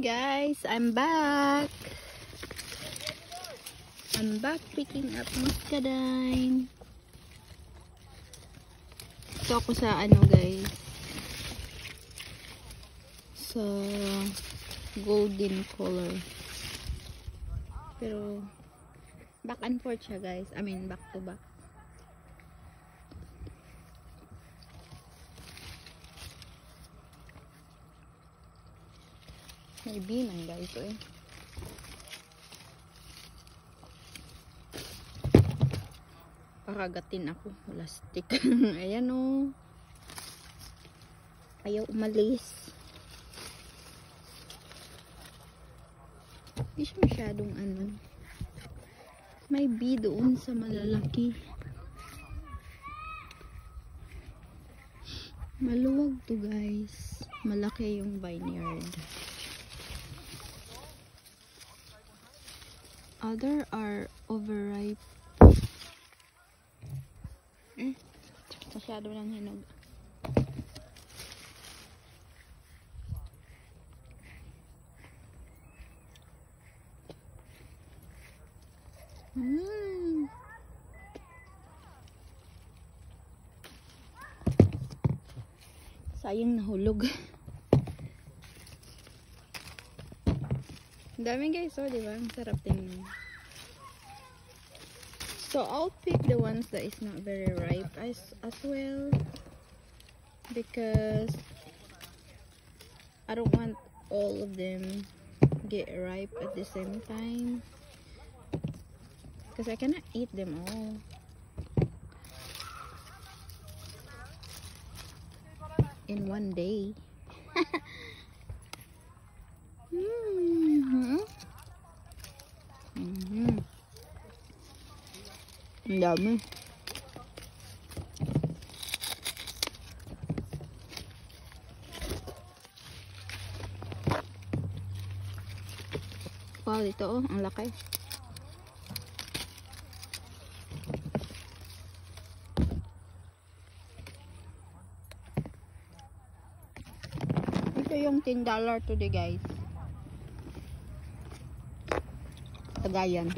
Guys, I'm back. I'm back picking up muscadine. Ito ako sa ano guys. Sa golden color. Pero back and forth siya guys. I mean back to back. May biman guys ito eh. Pakagatin ako. Wala stick. Ayan o. Oh. Ayaw umalis. Hindi siya masyadong ano. May bee doon sa malalaki. Maluwag to guys. Malaki yung vineyard. Other are overripe. Masyado lang hinog. Sayang nahulog. Ang dami guys, oh, di ba? Ang sarap tingnan. So, I'll pick the ones that is not very ripe as, as well. Because I don't want all of them get ripe at the same time. Because I cannot eat them all. In one day. mm-hmm. Mm-hmm. Ang dami. Wow, dito oh, ang laki. Ito yung $10 today guys. Tagayan.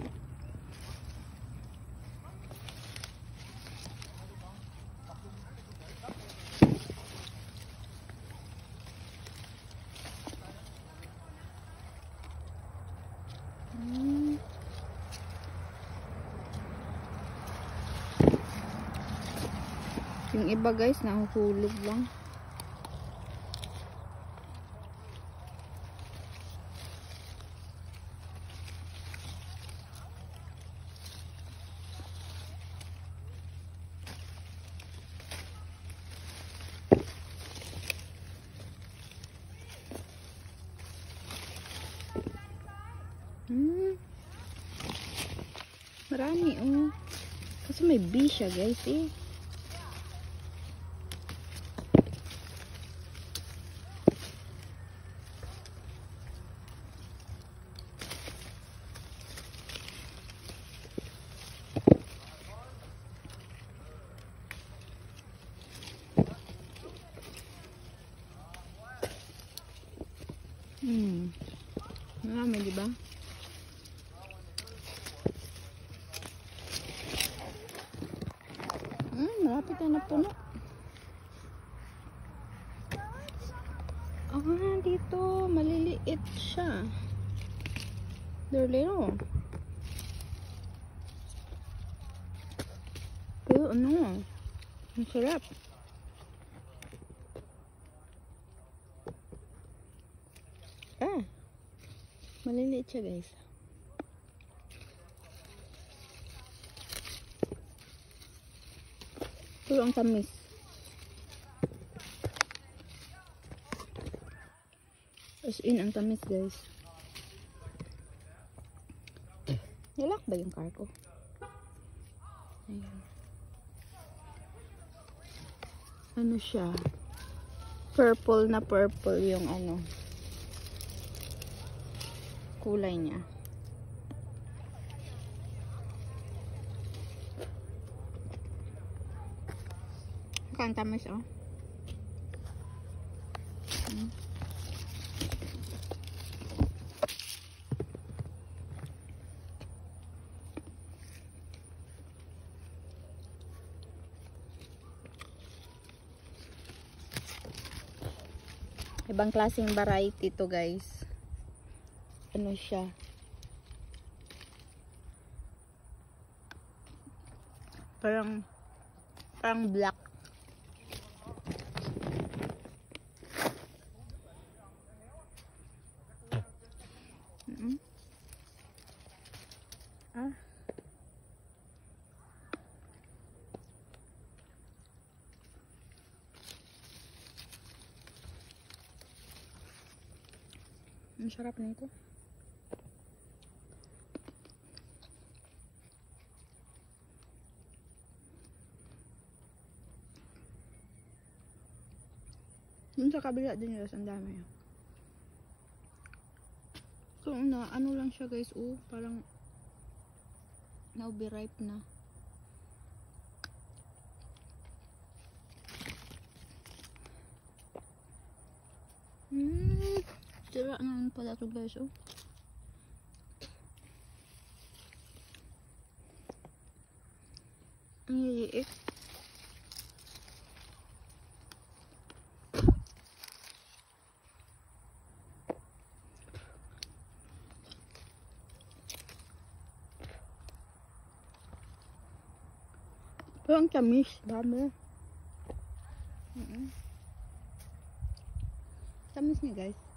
Hmm. Yung iba guys, nahuhulog lang. Hmm. Marami oh. Kasi may bee siya guys eh. Hmm. Marami, di ba? Hmm, malapit na napuno. Ah, dito. Maliliit siya. They're little. Pero ano, ang sarap. Ah, maliliit siya guys. Pero ang tamis. As in, ang tamis guys. Nilak ba yung car ko? Ayan. Ano siya? Purple na purple yung ano. Kulay niya. Ang tamis oh. Ibang klaseng variety to guys. Ano siya? Parang parang black. Mm Ah. Ang sarap nito. Yung sa kabila din guys, ang dami. So, na, ano lang siya guys, oh, parang na-ripe na. Hmm, sira naman pala to guys, oh. Ang liliit. Pero ang tamis, dami. Mm -mm. Tamis niya guys.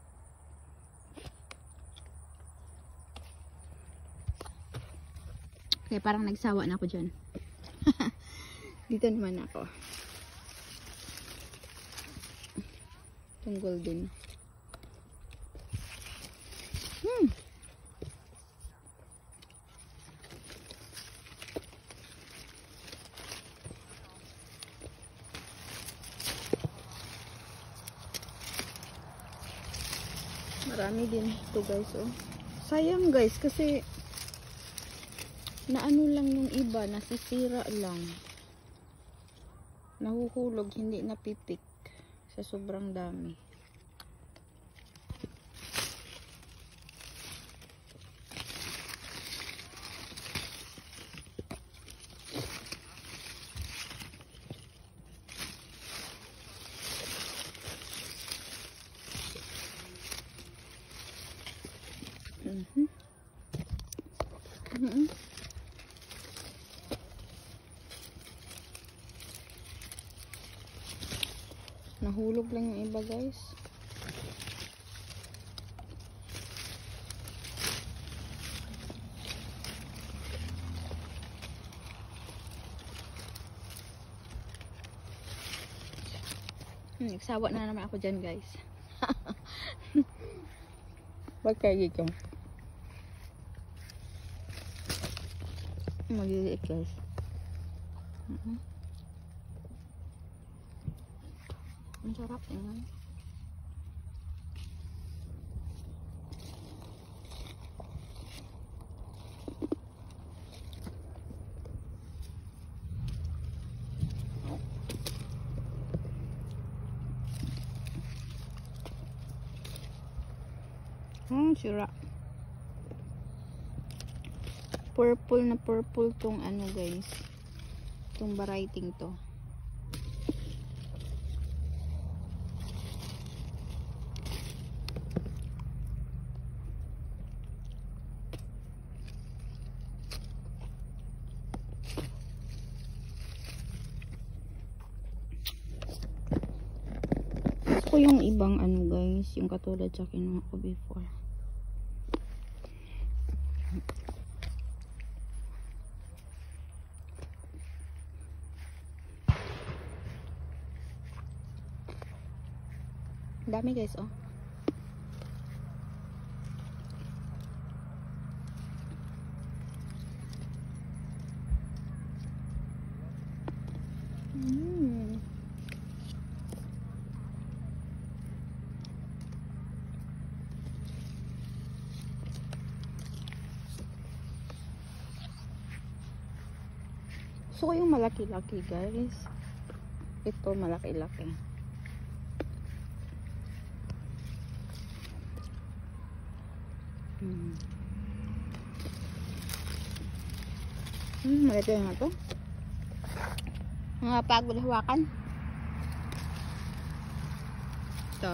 Kaya parang nagsawa na ako dyan. Dito naman ako. Itong golden. Hmm. Marami din ito guys oh. Sayang guys kasi naano lang yung iba, nasisira lang. Nahuhulog, hindi napipik sa sobrang dami. Nahulog lang yung iba, guys. Hmm, nagsawa na naman ako dyan, guys. Wag kayo ko. Maliliit, guys. Mhm. Ang sarap tingnan. Hmm, sira. Purple na purple tong ano guys. Tong variety to. Ko yung ibang ano guys, yung katulad sa kinuha ko before. Dami guys, oh. Mm. So, yung malaki-laki guys. Ito, malaki-laki. Hmm. Hmm, malaki nga to. Mga pagod. Ito.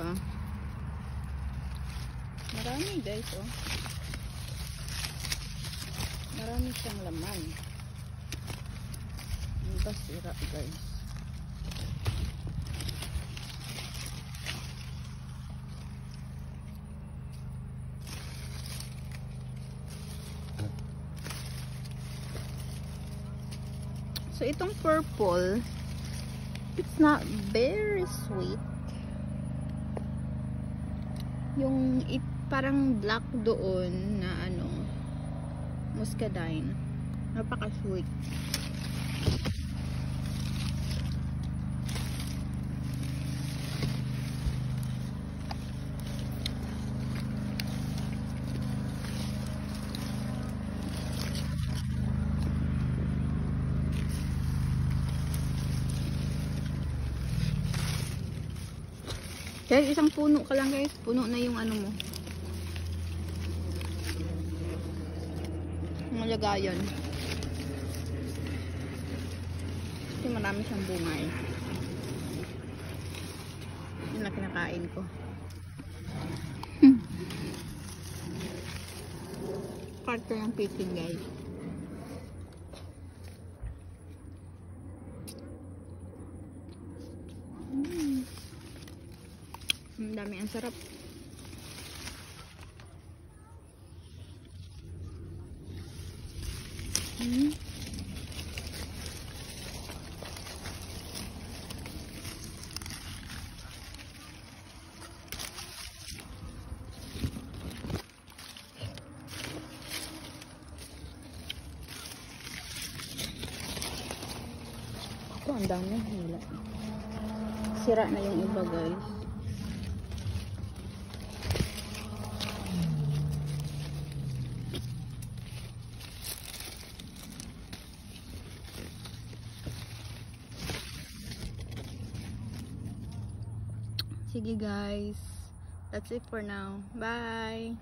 Marami guys, oh. Marami siyang laman. Ang basira guys. So itong purple, it's not very sweet. Yung it, parang black doon na ano, muscadine. Napaka-sweet. Kahit isang puno ka lang guys, puno na yung ano mo. Yung lagayan. Kasi marami siyang bunga eh. Yun na kinakain ko. Part ko yung picking guys. Mm. Ang dami, ang sarap. Mm. Ito, ang dami. Sira na yung iba, guys. Sige guys. That's it for now. Bye.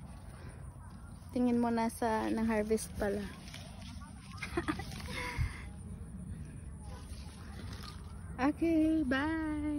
Tingin mo na sa na-harvest pala. okay, bye.